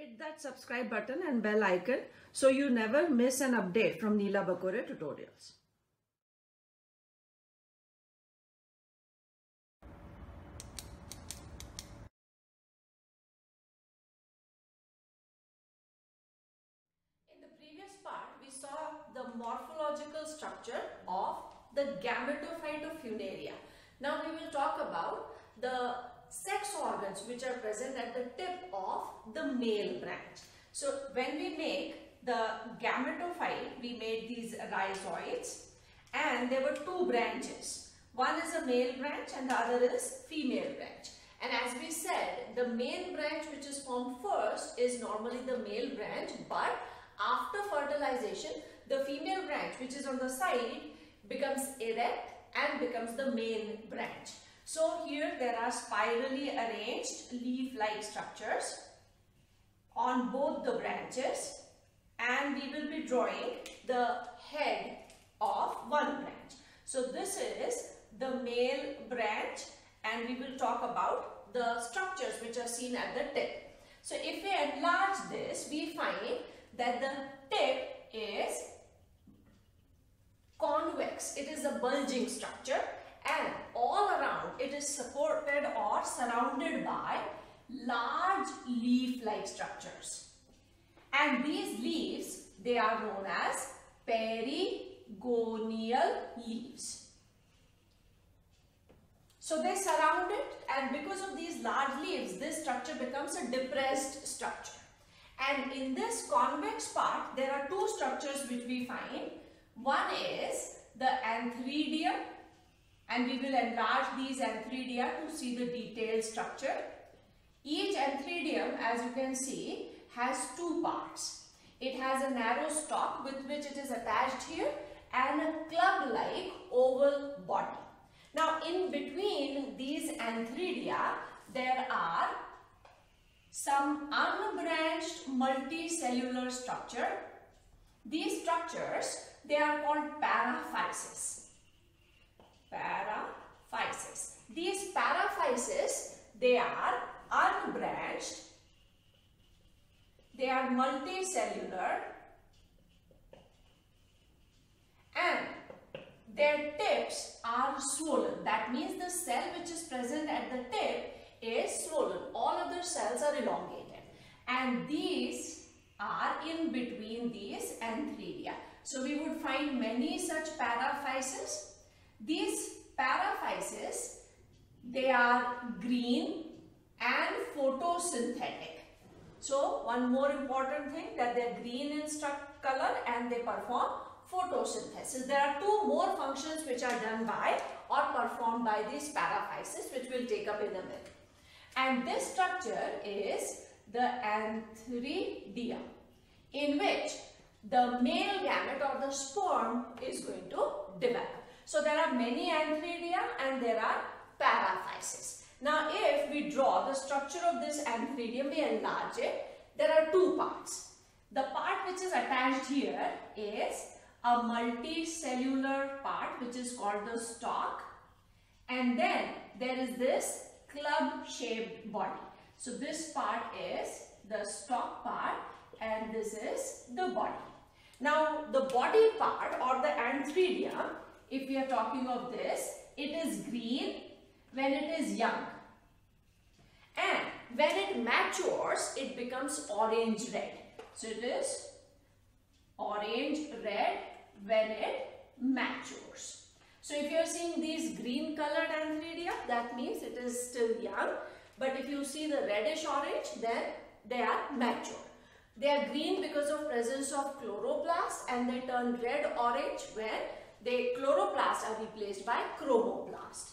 Hit that subscribe button and bell icon so you never miss an update from Neela Bakore tutorials. In the previous part, we saw the morphological structure of the gametophyte of Funaria. Now we will talk about the sex organs which are present at the tip of the male branch. So when we make the gametophyte, we made these rhizoids and there were two branches. One is a male branch and the other is female branch. And as we said, the main branch which is formed first is normally the male branch but after fertilization, the female branch which is on the side becomes erect and becomes the main branch. So here there are spirally arranged leaf-like structures on both the branches and we will be drawing the head of one branch. So this is the male branch and we will talk about the structures which are seen at the tip. So if we enlarge this, we find that the tip is convex. It is a bulging structure and all around it is supported or surrounded by large leaf-like structures. And these leaves, they are known as perigonial leaves. So they surround it and because of these large leaves, this structure becomes a depressed structure. And in this convex part, there are two structures which we find. One is the antheridium and we will enlarge these antheridia to see the detailed structure. Each antheridium, as you can see, has two parts. It has a narrow stalk with which it is attached here and a club-like oval body. Now, in between these antheridia, there are some unbranched multicellular structure. These structures, they are called paraphyses paraphysis. These paraphyses, they are unbranched, they are multicellular and their tips are swollen. That means the cell which is present at the tip is swollen. All other cells are elongated. And these are in between these antheridia. So we would find many such paraphyses these paraphyses, they are green and photosynthetic. So, one more important thing that they are green in color and they perform photosynthesis. There are two more functions which are done by or performed by these paraphyses which we'll take up in a minute. And this structure is the antheridium in which the male gamete or the sperm is going to develop. So there are many antheridia and there are paraphyses. Now if we draw the structure of this antheridium, we enlarge it, there are two parts. The part which is attached here is a multicellular part which is called the stalk and then there is this club shaped body. So this part is the stalk part and this is the body. Now the body part or the antheridium if we are talking of this, it is green when it is young. And when it matures, it becomes orange red. So it is orange red when it matures. So if you are seeing these green colored antheridia, that means it is still young. But if you see the reddish orange, then they are mature. They are green because of presence of chloroplast and they turn red orange when the chloroplast are replaced by chromoplast.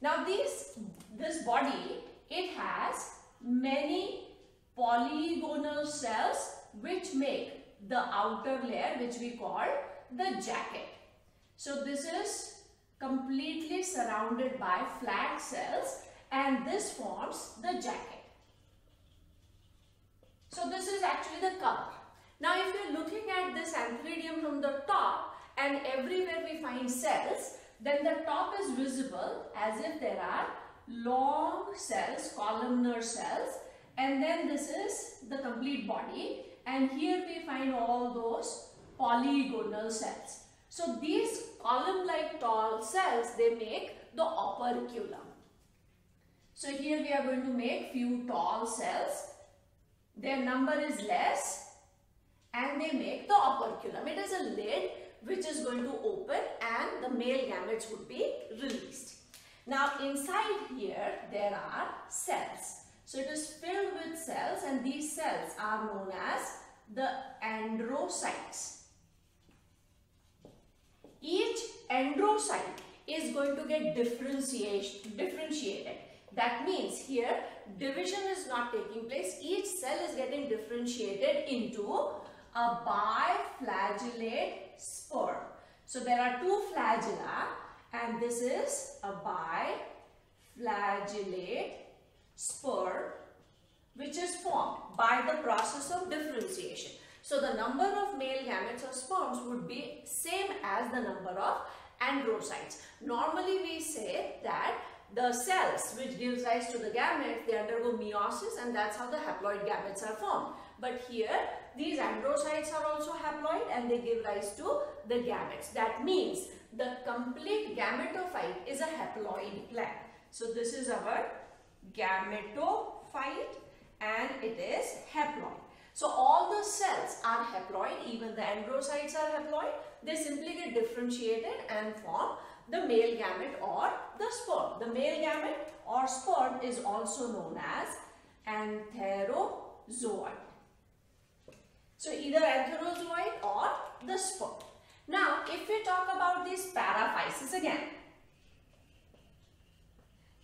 Now this, this body, it has many polygonal cells which make the outer layer which we call the jacket. So this is completely surrounded by flat cells and this forms the jacket. So this is actually the cover. Now if you are looking at this antheridium from the top, and everywhere we find cells, then the top is visible as if there are long cells, columnar cells and then this is the complete body and here we find all those polygonal cells. So these column-like tall cells, they make the operculum. So here we are going to make few tall cells. Their number is less and they make the operculum. It is a lid which is going to open and the male gametes would be released. Now inside here there are cells. So it is filled with cells and these cells are known as the androcytes. Each androcyte is going to get differentiated. That means here division is not taking place. Each cell is getting differentiated into a biflagellate sperm. So there are two flagella and this is a biflagellate sperm which is formed by the process of differentiation. So the number of male gametes or sperms would be same as the number of androcytes. Normally we say that the cells which gives rise to the gametes, they undergo meiosis and that's how the haploid gametes are formed. But here, these androcytes are also haploid and they give rise to the gametes. That means the complete gametophyte is a haploid plant. So this is our gametophyte and it is haploid. So all the cells are haploid, even the androcytes are haploid. They simply get differentiated and form the male gamete or the sperm. The male gamete or sperm is also known as antherozoid. So either antherozoid or the sperm. Now if we talk about these paraphyses again.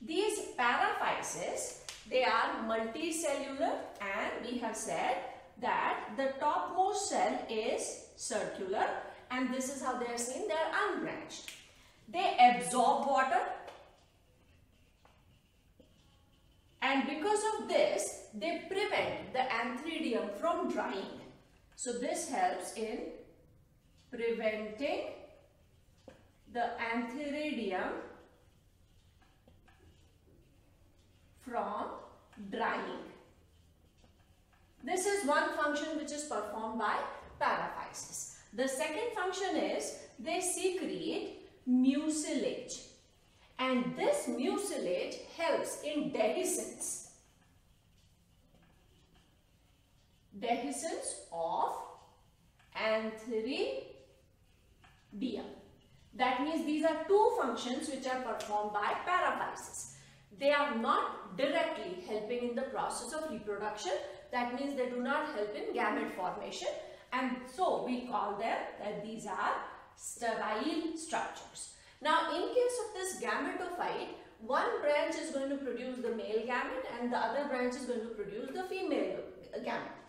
These paraphyses, they are multicellular and we have said that the topmost cell is circular and this is how they are seen, they are unbranched. They absorb water and because of this, they prevent the antheridium from drying. So this helps in preventing the antheridium from drying. This is one function which is performed by paraphysis. The second function is they secrete mucilage and this mucilage helps in dehiscence. Dehiscence of antheridium. That means these are two functions which are performed by paraphysis. They are not directly helping in the process of reproduction. That means they do not help in gamete formation and so we call them that these are sterile structures. Now in case of this gametophyte, one branch is going to produce the male gamete and the other branch is going to produce the female gamete.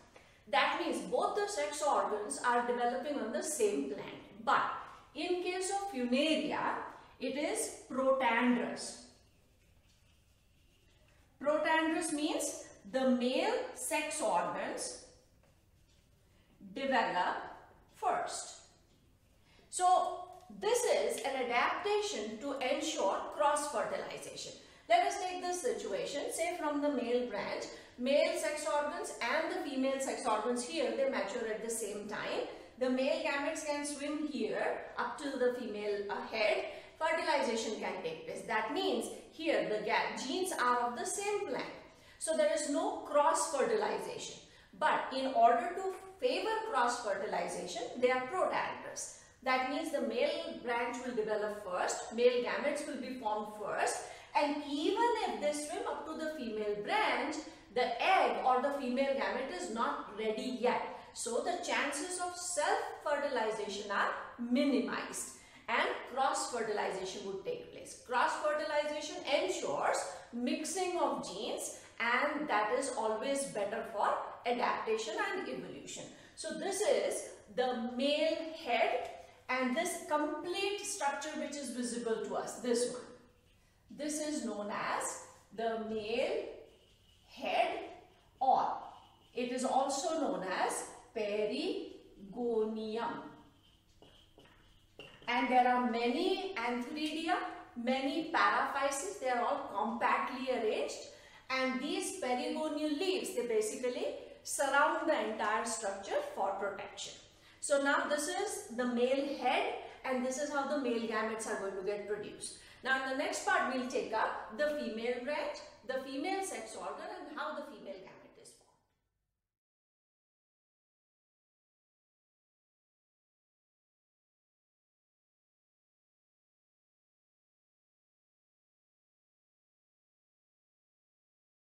That means both the sex organs are developing on the same plant. But in case of Funaria, it is protandrous. Protandrous means the male sex organs develop first. So this is an adaptation to ensure cross-fertilization. Let us take this situation, say from the male branch, male sex organs and the female sex organs here, they mature at the same time. The male gametes can swim here up to the female uh, head. Fertilization can take place. That means here the genes are of the same plant. So there is no cross-fertilization. But in order to favor cross-fertilization, they are protandrous. That means the male branch will develop first, male gametes will be formed first and even if they swim up to the female branch, the egg or the female gamete is not ready yet. So the chances of self-fertilization are minimized and cross-fertilization would take place. Cross-fertilization ensures mixing of genes and that is always better for adaptation and evolution. So this is the male head and this complete structure which is visible to us, this one. This is known as the male head or it is also known as perigonium. And there are many antheridia, many paraphyses, they are all compactly arranged and these perigonial leaves, they basically surround the entire structure for protection. So now this is the male head and this is how the male gametes are going to get produced. Now in the next part we will take up the female branch, the female sex organ and how the female can